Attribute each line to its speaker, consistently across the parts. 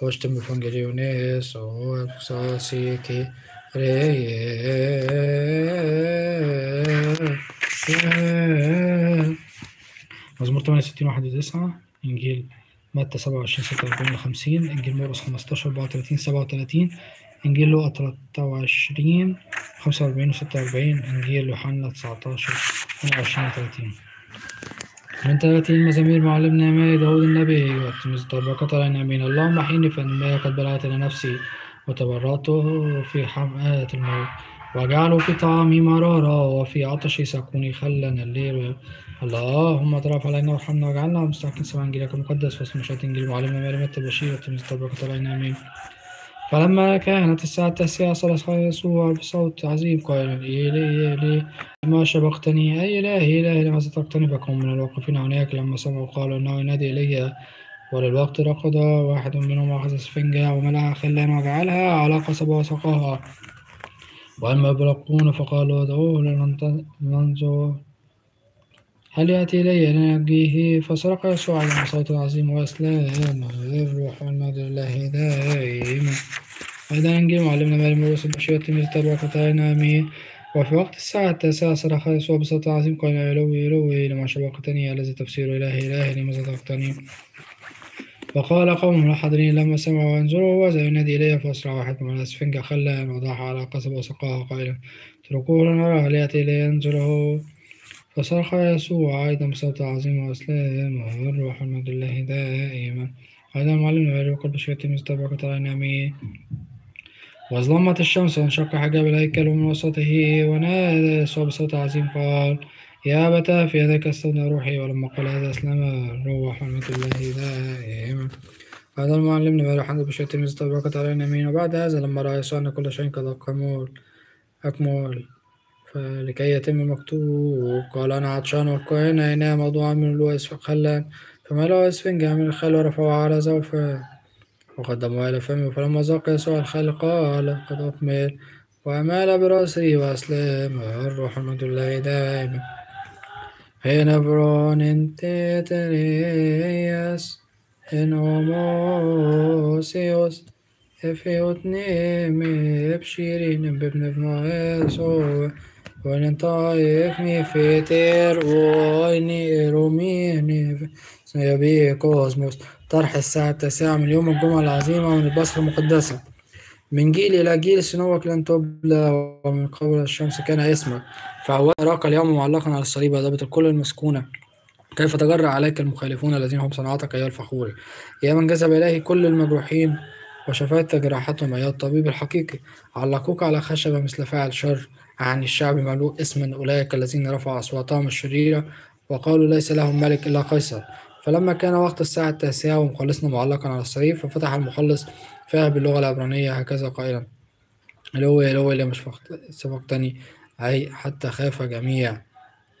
Speaker 1: Hostem evangeliones och sasiki مزمور 68 واحد تسعة إنجيل متى 27 46 50 إنجيل مرقس 15 34 37 إنجيل لوقا 23 45 و 46 إنجيل يوحنا 19 22 و 30 من 30 مزامير معلمنا ما داود النبي والتمس طرقة علينا أمين اللهم حيني فإنما قد بلغت نفسي وتبرأت في حمآة الموت وجعلوا في طعامي مرارة وفي عطشي ساقوني خلا الليل اللهم اطرف علينا وارحمنا واجعلنا مستحقين سماع إنجيلك المقدس واسم مشاهد إنجيل معلمنا مريم البشير والتلميذ طبقة علينا امين فلما كانت الساعة التاسعة صرخ يسوع بصوت عظيم قائلا إيلي إيلي ما شبقتني أي إلهي إلهي لماذا تركتني فكم من الواقفين هناك لما سمعوا قالوا إنه ينادي إلي. وللوقت رقد واحد منهم أخذ سفنجة وملأها خلا وجعلها على قصبة وسقاها. وأما الباقون فقالوا ادعوه لننظر هل يأتي إلي لننجيه فصرخ يسوع على صوت عظيم وأسلام الروح والمجد لله دائما إنجيل معلمنا مالي مرقس البشير التلميذ تبارك علينا آمين. وفي وقت الساعة التاسعة صرخ يسوع بصوت عظيم. قال إلوي إلوي لما شبقتني الذي تفسير إلهي إلهي لماذا تركتني وقال قوم الحاضرين لما سمعوا وانظروا وذا ينادي إلي فأسرع واحد من الأسفنجة خلا وضعها على قصب وسقاها قائلا. اتركوه لنرى هل يأتي إلي ينظره؟ فصرخ يسوع أيضا بصوت عظيم وأسلام والروح المجد لله دائما. أيضا معلمنا يقول بشرية مستبقة علينا أمين. وأظلمت الشمس وانشق حجاب الهيكل من وسطه ونادى يسوع بصوت عظيم قال يا أبتاه في يدك استودع روحي. ولما قال هذا أسلم الروح والمجد لله دائما. هذا المعلم نبي حمد بشرية مستبقة علينا أمين. وبعد هذا لما رأى يسوع أن كل شيء قد أكمل أكمل فلكي يتم المكتوب قال أنا عطشان والكهنة إناء موضوعا من اللؤس فخلا فملأوا إسفنجة من الخل ورفعوا على زوفه. وقدموا إلى فمه فلما ذاق يسوع الخل قال قد أكمل وأمال برأسه وأسلم الروح المجد لله دائما. هنا برون تتريس إن هوموسيوس إفيوتني بشيرين بابن فنويسو وإن طائفني في تير وإني روميني سيبي كوزموس طرح الساعة التاسعة من يوم الجمعة العظيمة من البصرة المقدسة من جيل إلى جيل سنوك لن تبلى ومن قبل الشمس كان اسمك فهو راق اليوم معلقا على الصليب ضابط الكل المسكونة. كيف تجرأ عليك المخالفون الذين هم صنعتك أيها الفخور يا من جذب إليه كل المجروحين وشفيت جراحتهم أيها الطبيب الحقيقي علقوك على خشبة مثل فاعل شر. عن الشعب مملوء اسما أولئك الذين رفعوا أصواتهم الشريرة وقالوا ليس لهم ملك إلا قيصر. فلما كان وقت الساعة التاسعة ومخلصنا معلقا على الصليب ففتح المخلص فيها باللغة العبرانية هكذا قائلا إلوي إلوي لم سبقتني. أي حتى خاف جميع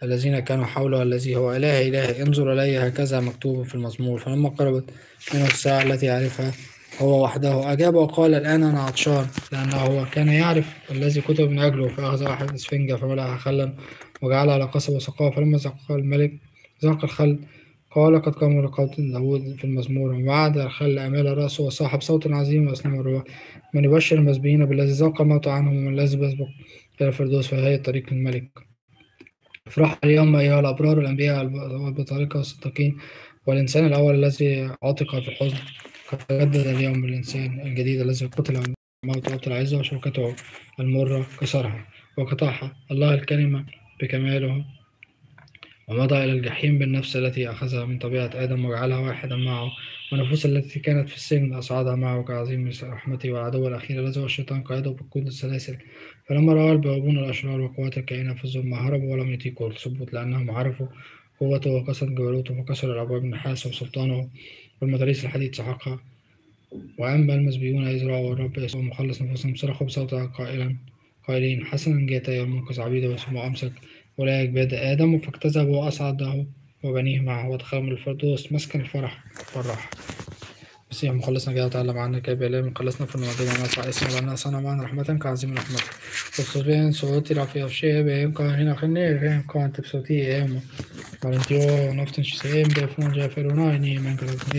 Speaker 1: الذين كانوا حوله الذي هو إله إله انظر إلي. هكذا مكتوب في المزمور. فلما قربت منه الساعة التي يعرفها هو وحده. أجاب وقال الآن أنا عطشان لأنه هو كان يعرف الذي كتب من أجله فأخذ واحد إسفنجة فملأها خلا وجعلها على قصب وسقاه فلما ذاق الملك ذاق الخل قال قد قاموا لقول داود في المزمور وبعد الخل أمال رأسه وصاح بصوت عظيم وأسلم الروح. من يبشر المسبيين بالذي ذاق الموت عنهم ومن الذي يسبق إلى الفردوس فهي طريق الملك. افرح اليوم أيها الأبرار الأنبياء والبطارقة والصديقين والإنسان الأول الذي عتق في الحزن. قد تجدد اليوم بالإنسان الجديد الذي قتل الموت وقت العزة وشوكته المرة كسرها وقطعها. الله الكلمة بكماله ومضى إلى الجحيم بالنفس التي أخذها من طبيعة آدم وجعلها واحدا معه والنفوس التي كانت في السجن أصعدها معه كعظيم رحمته والعدو الأخير الذي هو الشيطان قائده بقود السلاسل. فلما رأى البوابون الأشرار وقوات الكائنة في الظلمة هربوا ولم يطيقوا الثبوت لأنهم عرفوا قوته وكسرت جبروته فكسر الأبواب النحاس وسلطانه والمداريس الحديد سحقها وأما المسبيون إذ رأوا الرب يسوع مخلص نفوسهم صرخوا بصوت قائلا قائلين حسنا جاءت يا المنقذ عبيده واسمه أمسك أولئك بيد آدم فاكتسبوا وأسعده وبنيه معه ودخلهم الفردوس مسكن الفرح والراحة. مسيح مخلصنا جاء وتعالى معنا كيف إله مخلصنا في المواضيع ونرفع اسمه لأننا صنع معنا رحمة كعظيم رحمته وخصوصا صوتي رفيع الشيء بهم كان هنا خلني بهم كان تبسوتي هم ولنتيو نفتن شسيم بفنون جافرونايني من كتبني